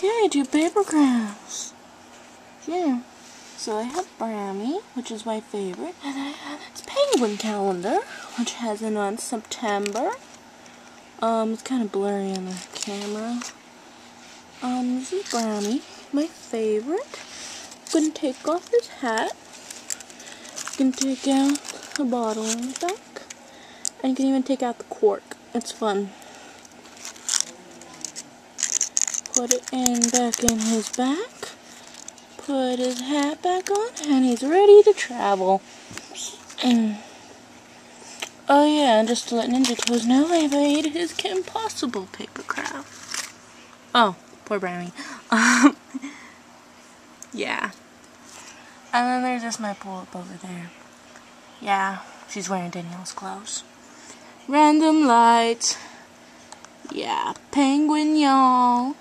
Okay, I do paper crafts. Yeah. So I have Brammy, which is my favorite, and I have this penguin calendar, which has it on September. Um, it's kind of blurry on the camera. Um, this is Brammy, my favorite. I'm gonna take off his hat. Gonna take out the bottle in the back. And you can even take out the cork. It's fun. Put it in back in his back. Put his hat back on and he's ready to travel. And oh yeah, and just to let Ninja Toes know, I've made his Kim Possible paper craft. Oh, poor Brownie. Um, yeah. And then there's just my Pullip over there. Yeah, she's wearing Danielle's clothes. Random lights. Yeah, penguin y'all.